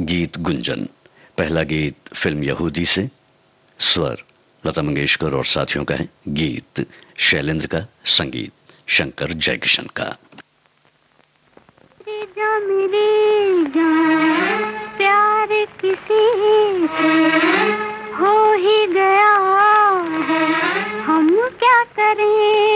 गीत गुंजन। पहला गीत फ़िल्म यहूदी से, स्वर लता मंगेशकर और साथियों का है, गीत शैलेंद्र का, संगीत शंकर जयकिशन का। जा मेरे प्यार किसी से, हो ही गया हम क्या करें?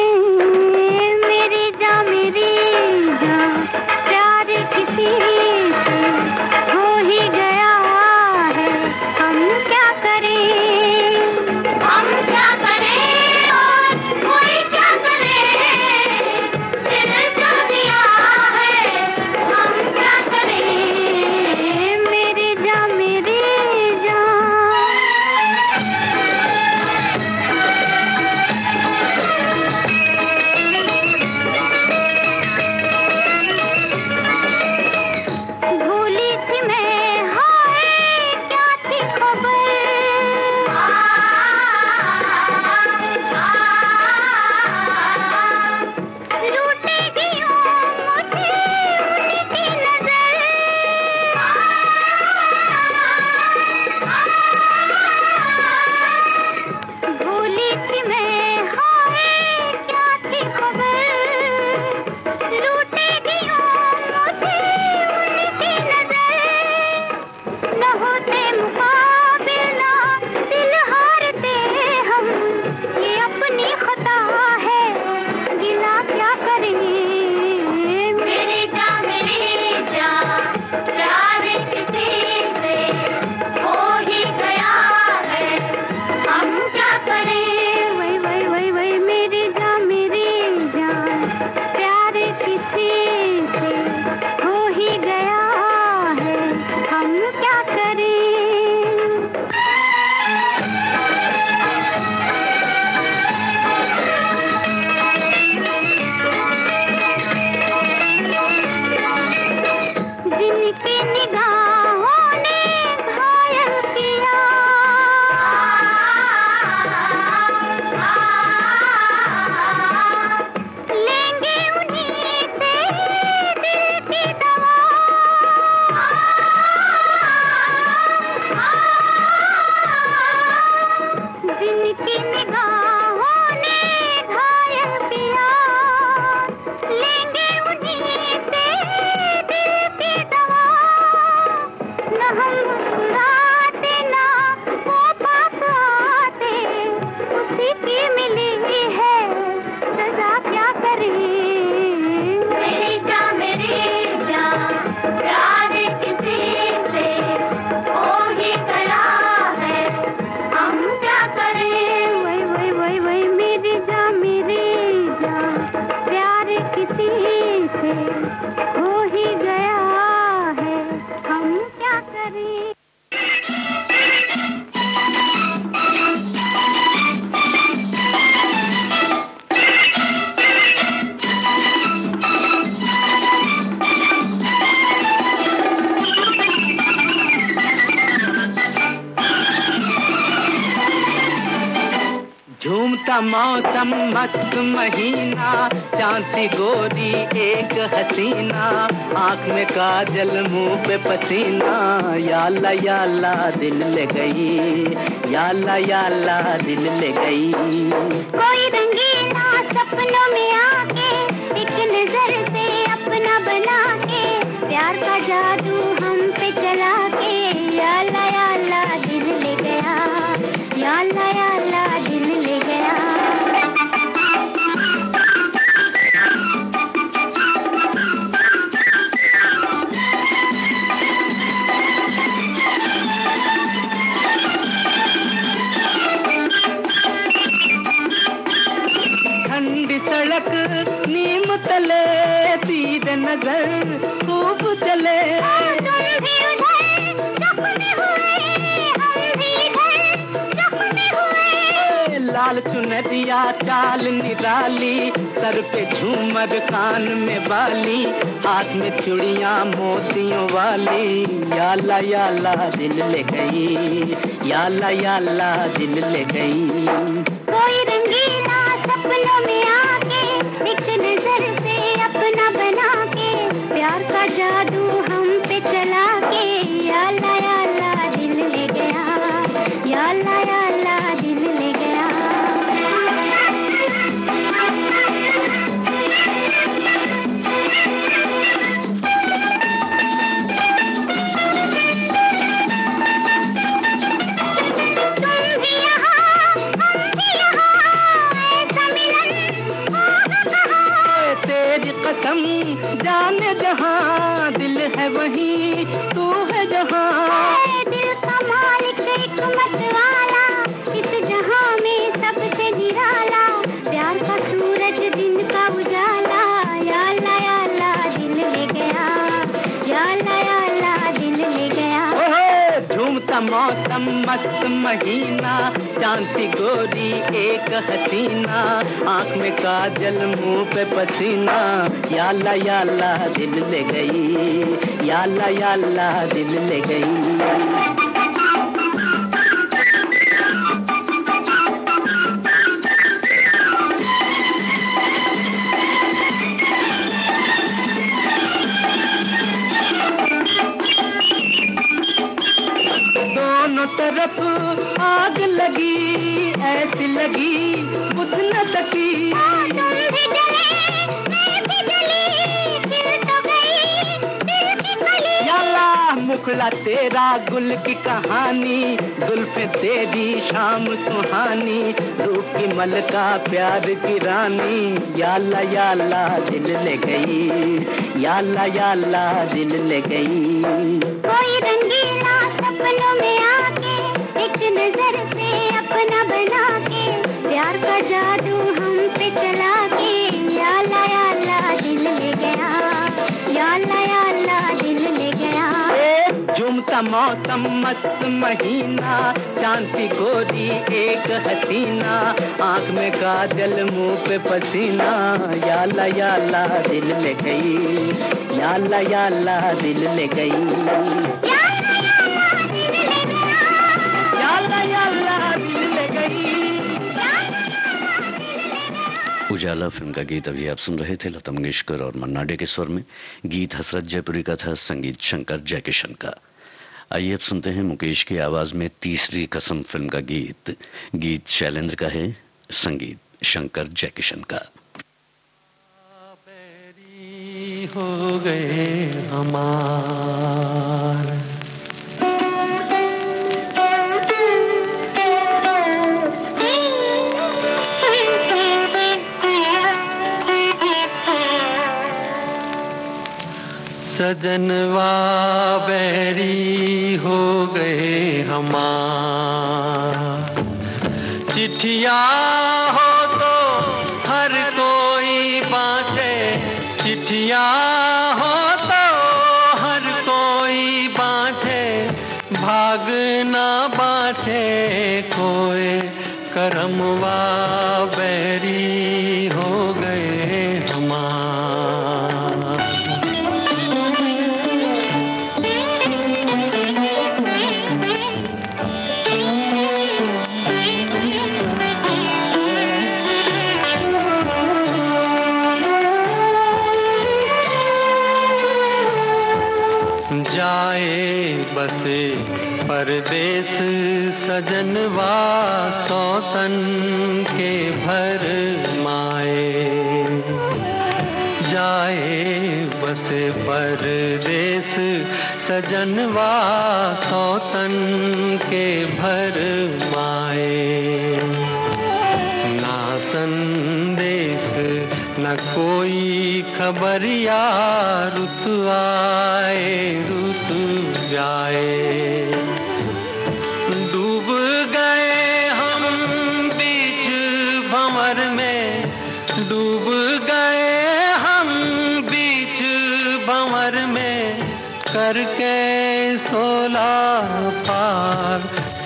मौसम मस्त महीना, चांदी गोरी एक हसीना, आँख में काजल, मुँह पे पसीना। याला याला दिल ले गई, याला याला दिल ले गई। कोई रंगीला सपनों में आके, एक नज़र से अपना बना के प्यार का जादू हम पे चला के, याला याला दिल ले गया याला याला खूब चले। लाल चुनरिया, चाल निराली, सर पे झूमर, कान में बाली, हाथ में चुड़िया, मोतियों वाली। याला याला, दिल ले गई, याला याला, दिल ले गई। प्यार का जादू। में सूरज का उजाला। गया मौसम मस्त महीना चांदी गोरी एक हसीना, आँख में काजल, मुँह पे पसीना। या अल्लाह या अल्लाह दिल ले गई, या अल्लाह या अल्लाह दिल ले गई। मुखड़ा तेरा गुल की कहानी, जुल्फ तेरी शाम सुहानी, रूप की मलका प्यार की रानी। याला याला दिल ले गई, याला याला दिल ले गई। कोई रंगीला सपनों में आके, एक नज़र से अपना बना के, प्यार का जादू हम पे चला झूमता मौसम मस्त महीना चांदी गोरी एक हसीना आँख में काजल मुँह पे पसीना। याला याला दिल ले गई याला याला दिल ले गई। याला याला दिल ले उजाला फ़िल्म का गीत अभी आप सुन रहे थे लता मंगेशकर और मन्ना डे के स्वर में। गीत हसरत जयपुरी का था संगीत शंकर जयकिशन का। आइए अब सुनते हैं मुकेश की आवाज़ में तीसरी कसम फ़िल्म का गीत। गीत शैलेंद्र का है, संगीत शंकर जयकिशन का। हो गए हमार। सजनवा बैरी हो गए हमार। चिट्ठिया हो तो हर कोई बाटे। चिट्ठिया हो तो हर कोई बाटे। भाग ना बाटे कोई करमवा बैरी हो सजनवा सौतन के भर माए। जाए बसे परदेस सजनवा सौतन के भर माए। ना संदेश न कोई खबरिया, रुत आए, रुत जाए।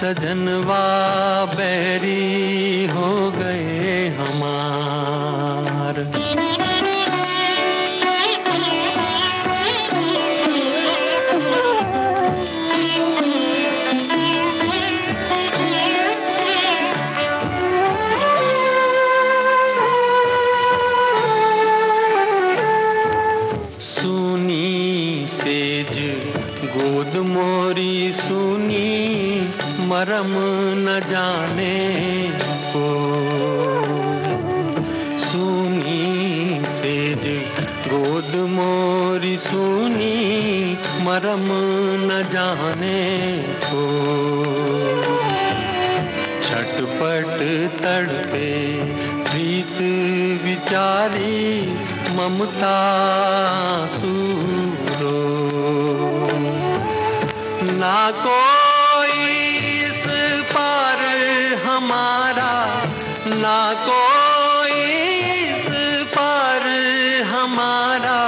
सजनवा बैरी हो गए। जाने को। सुनी सेज गोद मोरी, सुनी मरम न जाने को। छटपट तड़पे प्रीत विचारी, ममता सूरो। ना को ना कोई इस पर हमारा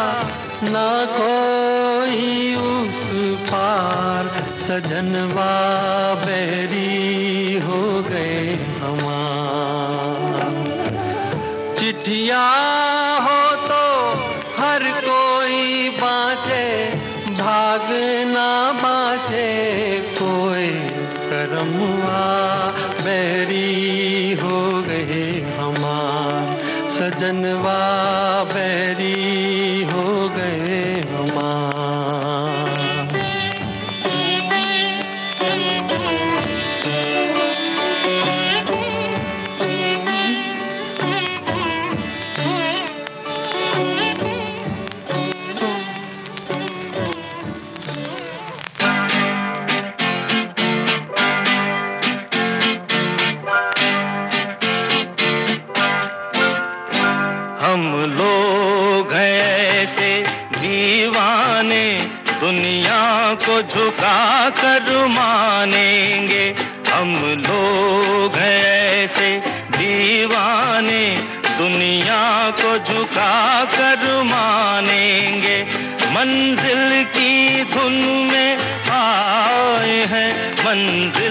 ना कोई उस पार सजनवा हुआ बैरी हो गए हमार सजनवा बैरी। झुका कर मानेंगे मंजिल की धुन में आए हैं मंजिल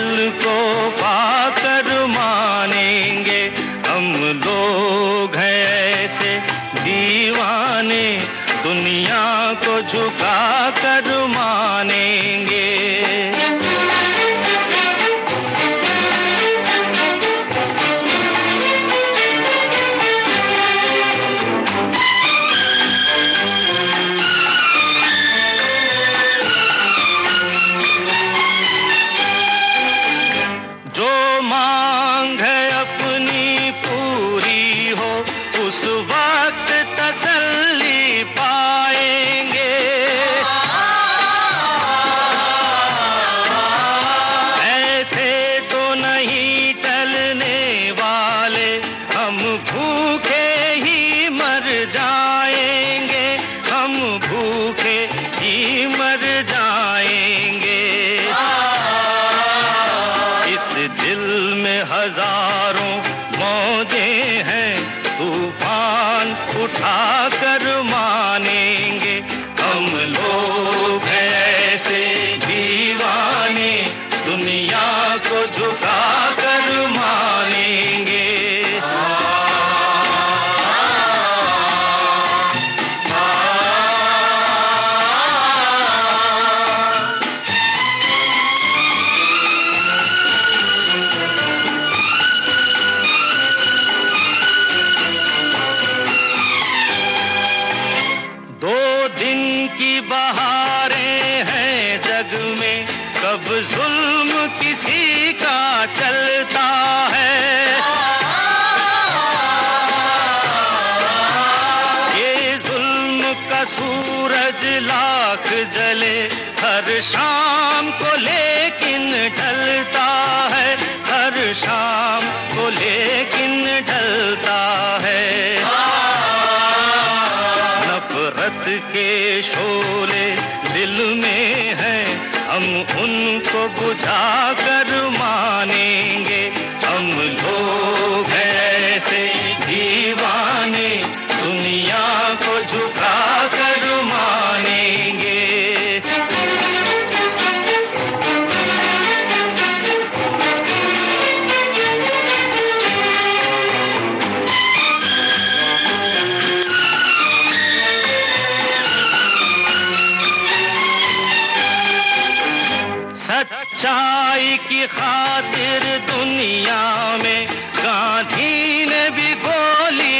सच्चाई की खातिर दुनिया में गांधी ने भी गोली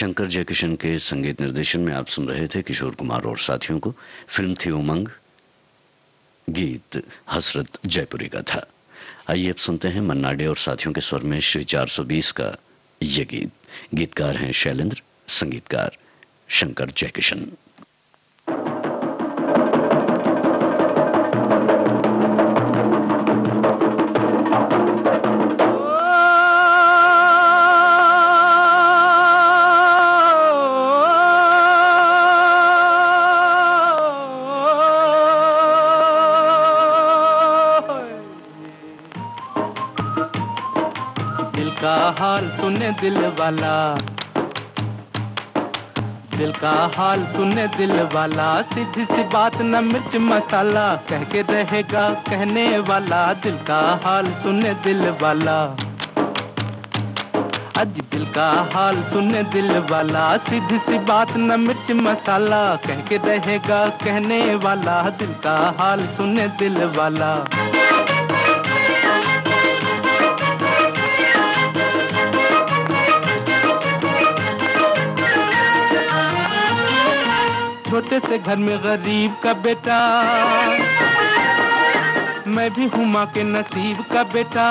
शंकर जयकिशन के संगीत निर्देशन में आप सुन रहे थे किशोर कुमार और साथियों को। फ़िल्म थी उमंग, गीत हसरत जयपुरी का था। आइए अब सुनते हैं मन्नाडे और साथियों के स्वर में श्री 420 का ये गीत। गीतकार हैं शैलेंद्र, संगीतकार शंकर जयकिशन। दिल वाला। दिल का हाल सुने दिल वाला। सीधी सी बात न मिर्च मसाला। कह के रहेगा कहने वाला। दिल का हाल सुने दिल वाला। अज दिल का हाल सुने दिल वाला। सीधी सी बात न मिर्च मसाला। कह के रहेगा कहने वाला। दिल का हाल सुने दिल वाला। छोटे से घर में गरीब का बेटा। मैं भी हूँ माँ के नसीब का बेटा।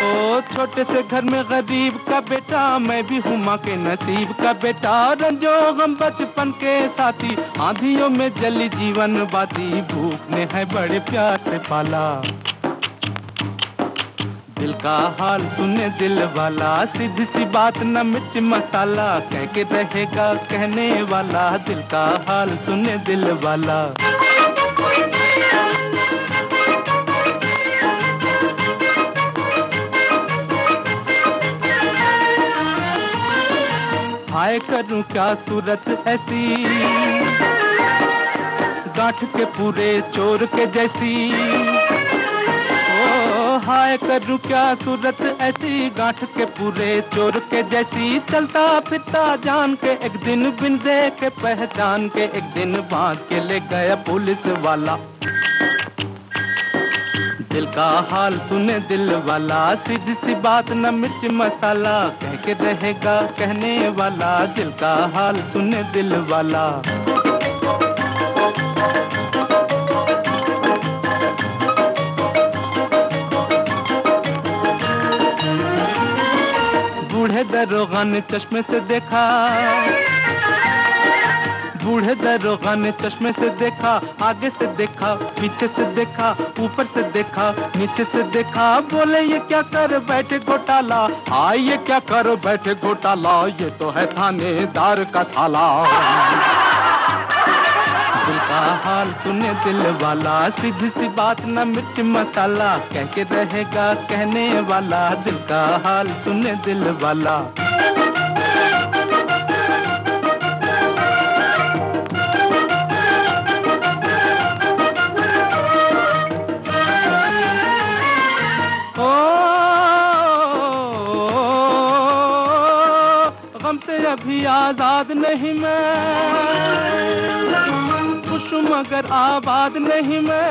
ओ, छोटे से घर में गरीब का बेटा, मैं भी हूँ माँ के नसीब का बेटा। रंजो गम बचपन के साथी, आंधियों में जली जीवन बाती भूख ने है बड़े प्यार से पाला। दिल का हाल सुने दिल वाला, सीधी सी बात न मिर्च मसाला, कह के रहेगा कहने वाला, दिल का हाल सुने दिल वाला। हाय करूँ क्या सूरत ऐसी? गांठ के पूरे चोर के जैसी। हाय करूँ क्या सूरत ऐसी गांठ के पूरे चोर के जैसी? चलता फिरता जान के एक दिन बिन देखे, पहचान के एक दिन बाँध के ले गया पुलिस वाला। दिल का हाल सुने दिल वाला, सीधी सी बात न मिर्च मसाला, कह के रहेगा कहने वाला। दिल का हाल सुने दिल वाला। दरोगा ने चश्मे से देखा। बूढ़े दरोगा ने चश्मे से देखा, आगे से देखा, पीछे से देखा, ऊपर से देखा, नीचे से देखा। बोले, ये क्या कर बैठे घोटाला? ये क्या कर बैठे घोटाला? ये तो है थानेदार का दिल का हाल सुने दिल वाला, सीधी सी बात, न मिर्च मसाला। कह के रहेगा कहने वाला, दिल का हाल सुने दिल वाला। से अभी आज़ाद नहीं मैं। खुश मगर आबाद नहीं मैं।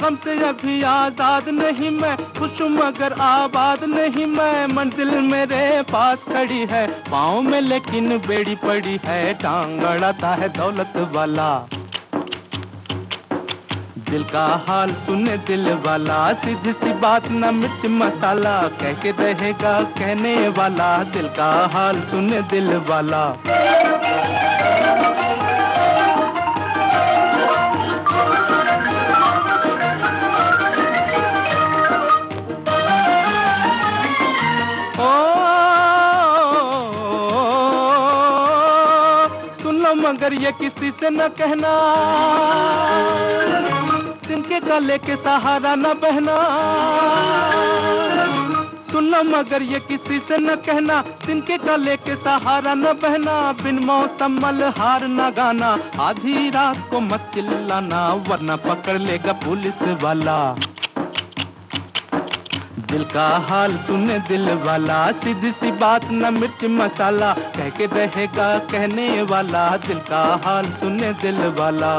गम से अभी आज़ाद नहीं मैं खुश मगर आबाद नहीं मैं। मंजिल मेरे पास खड़ी है, पाँव में लेकिन बेड़ी पड़ी है। टांग अड़ाता है दौलत वाला। दिल का हाल सुने दिल वाला, सीधी सी बात न मिर्च मसाला। कह के रहेगा कहने वाला, दिल का हाल सुने दिल वाला। मगर ये किसी से न कहना तिनके गले के सहारा न बहना, सुन लो मगर ये किसी से न कहना तिनके गले के सहारा न बहना, बिन मौसम हार न गाना, आधी रात को मत चिल्लाना, वरना पकड़ लेगा पुलिस वाला। दिल का हाल सुने दिल वाला, सीधी सी बात न मिर्च मसाला, कह के रहेगा कहने वाला, दिल का हाल सुने दिल वाला।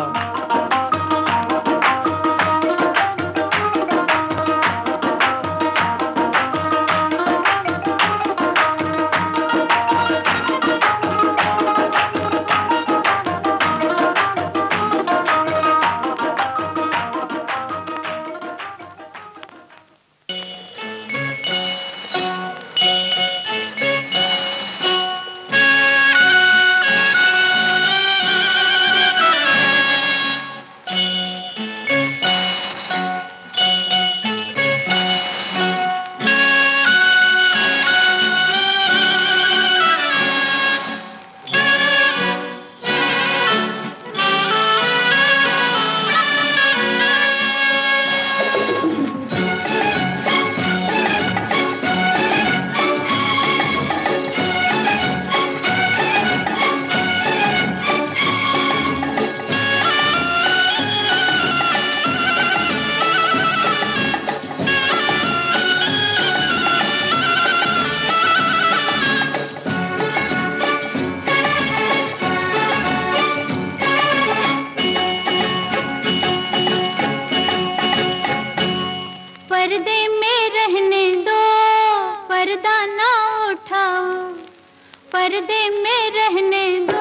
पर्दे में रहने दो।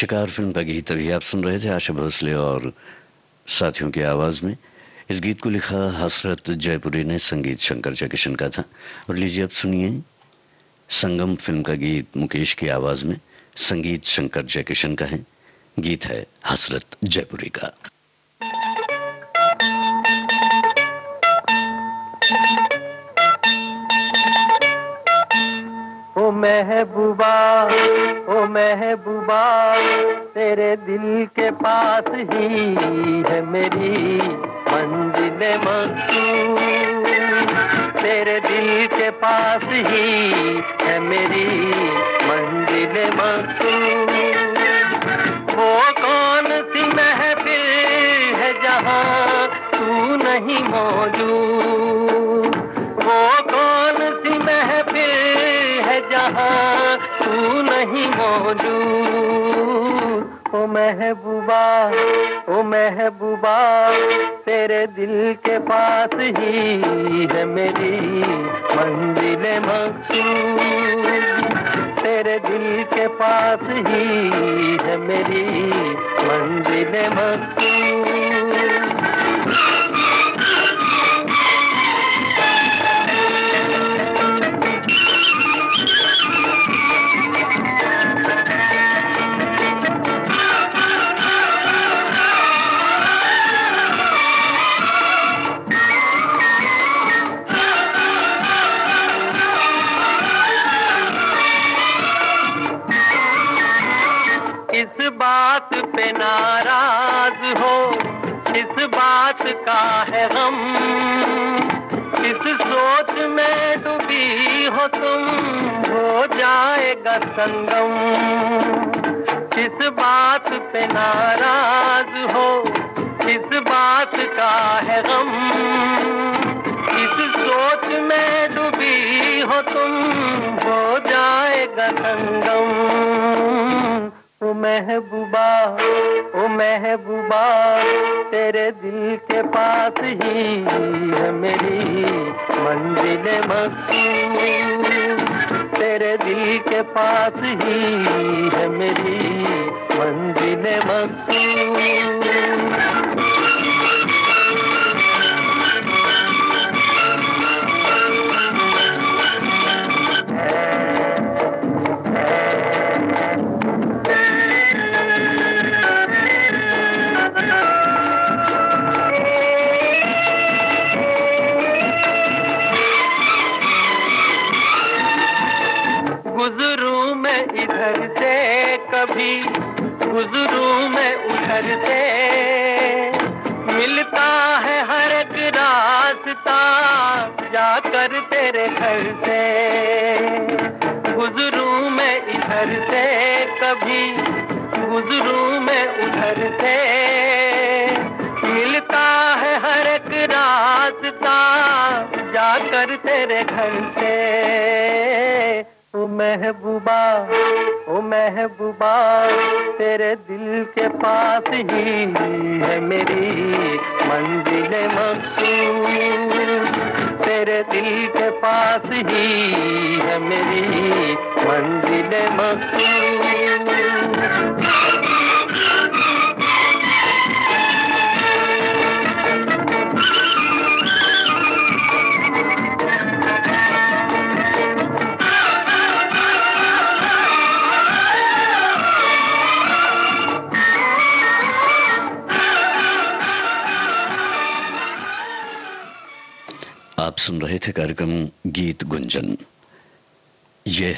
शिकार फ़िल्म का गीत अभी आप सुन रहे थे, आशा भोसले और साथियों की आवाज़ में। इस गीत को लिखा हसरत जयपुरी ने, संगीत शंकर जयकिशन का था। और लीजिए आप सुनिए संगम फ़िल्म का गीत मुकेश की आवाज़ में। संगीत शंकर जयकिशन का है। गीत है हसरत जयपुरी का। महबूबा, ओ महबूबा, तेरे दिल के पास ही है मेरी मंजिल मकसूद तेरे दिल के पास ही है मेरी मंजिल मकसूद वो कौन सी महफिल है जहाँ तू नहीं मौजूद? वो जहाँ तू नहीं मौजूद। ओ महबूबा ओ महबूबा, तेरे दिल के पास ही है मेरी मंजिल मकसूद तेरे दिल के पास ही है मेरी मंजिल मकसूद बात का है गम इस सोच में डूबी हो तुम, हो जाएगा संगम। किस बात पे नाराज़ हो किस बात का है गम इस सोच में डूबी हो तुम, हो जाएगा संगम। महबूबा, ओ महबूबा, तेरे दिल के पास ही है मेरी मंजिल तेरे दिल के पास ही है मेरी मंजिल मकसूद जाकर तेरे घर से, गुजरू मैं इधर से, कभी गुजरू मैं उधर से। मिलता है हर एक रास्ता, जाकर तेरे घर से। ओ महबूबा ओ महबूबा, तेरे दिल के पास ही है मेरी मंजिल मकसूद तेरे दिल के पास ही है मेरी मंजिल मकसूद सुन रहे थे कार्यक्रम गीत गुंजन ये